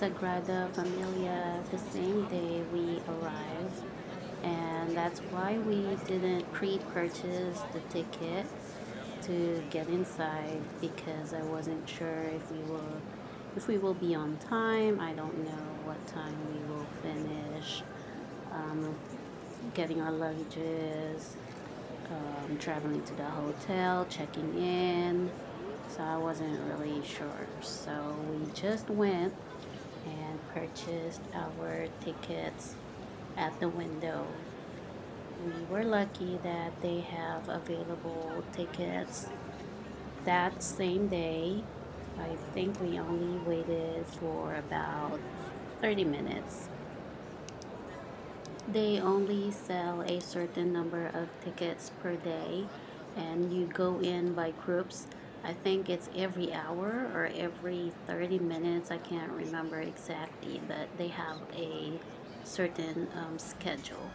Sagrada Familia the same day we arrived, and that's why we didn't pre-purchase the ticket to get inside because I wasn't sure if we will if we will be on time. I don't know what time we will finish um, getting our luggages, um, traveling to the hotel, checking in. So I wasn't really sure. So we just went purchased our tickets at the window. We were lucky that they have available tickets that same day. I think we only waited for about 30 minutes. They only sell a certain number of tickets per day and you go in by groups. I think it's every hour or every 30 minutes. I can't remember exactly, but they have a certain um, schedule.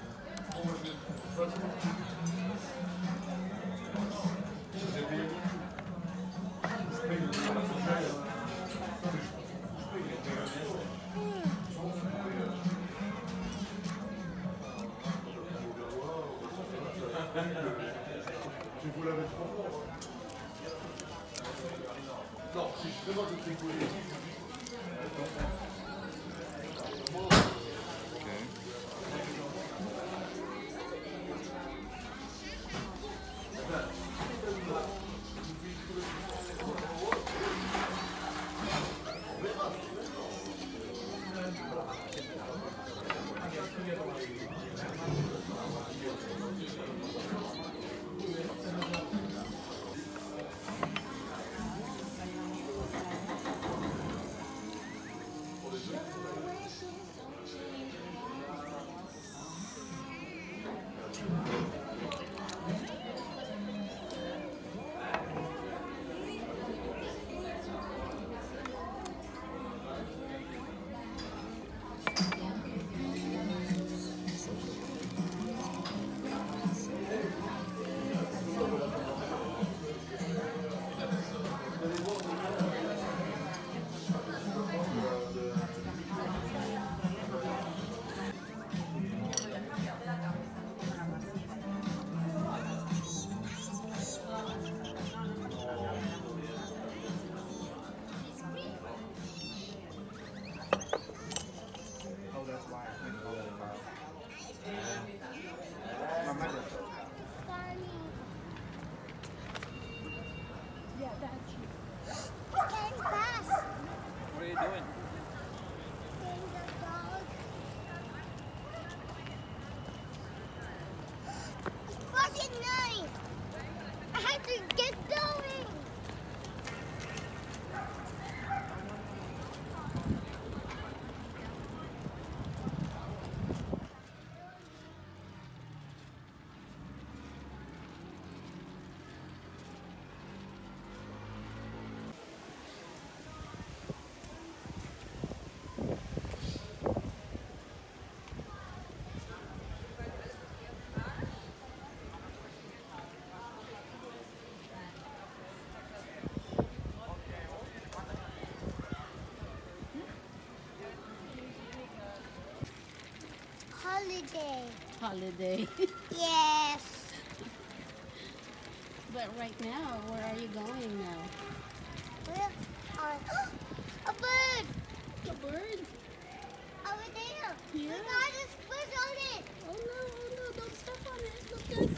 Okay. Holiday. Yes. but right now, where are you going now? Where are a bird The bird. over there? Yeah. I just squish on it. Oh no, oh no, don't step on it. Look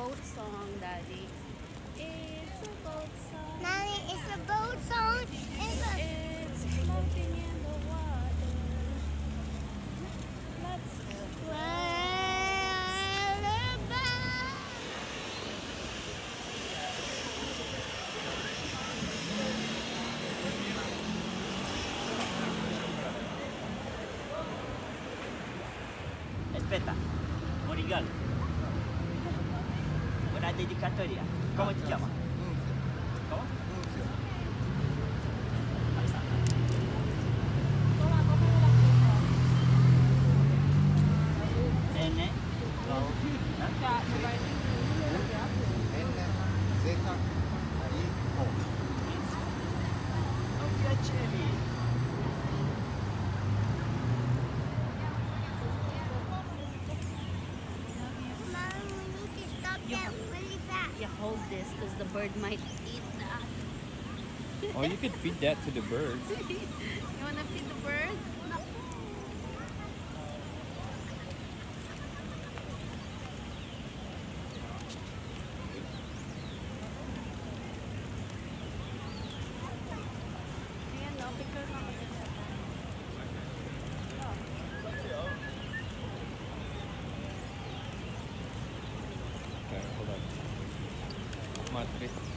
boat song, Daddy. It's a boat song. Mommy, it's a boat song. It's a, It's floating in Dedicatoria. ¿Cómo te llamas? You hold this because the bird might eat that. Oh, you could feed that to the birds. You want to feed the bird? On.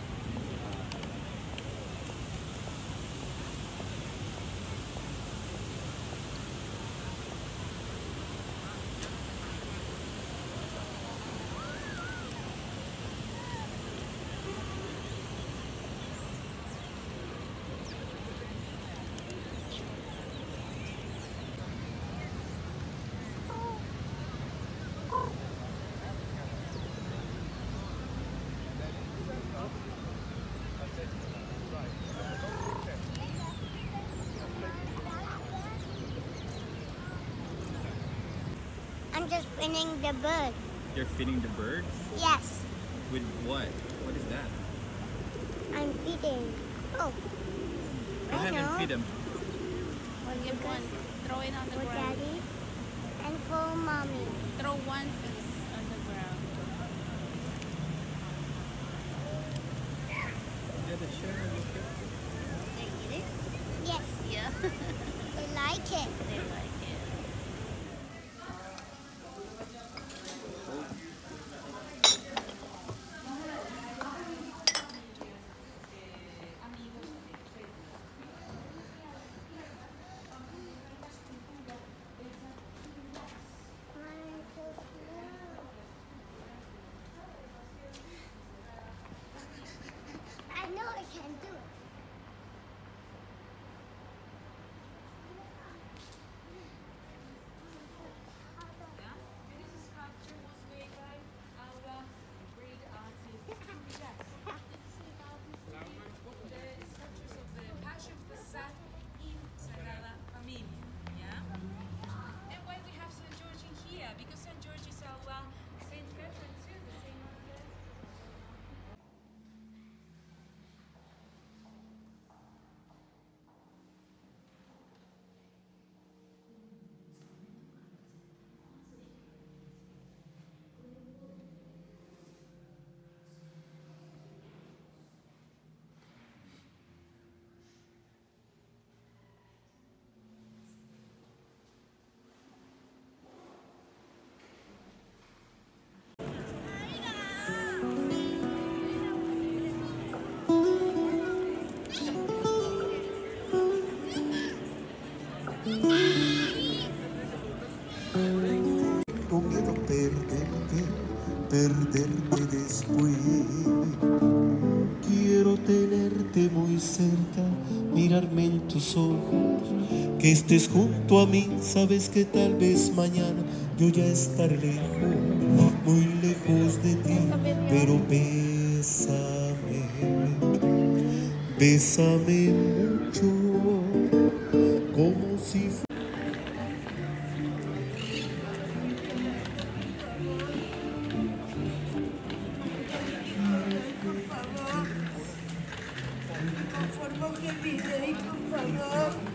I'm just feeding the bird. You're feeding the birds? Yes, With what? What is that? I'm feeding. Oh, Go I ahead and know. feed oh, them. Give one. Throw it on the for ground. daddy and for mommy. Throw one piece on the ground. Yeah, the share. They eat it? Yes, Yeah. they like it. they like it. Perderte después. Quiero tenerte muy cerca, mirarme en tus ojos, que estés junto a mí, sabes que tal vez mañana yo ya estaré lejos, muy lejos de ti, pero bésame, bésame Tenemos que pedir para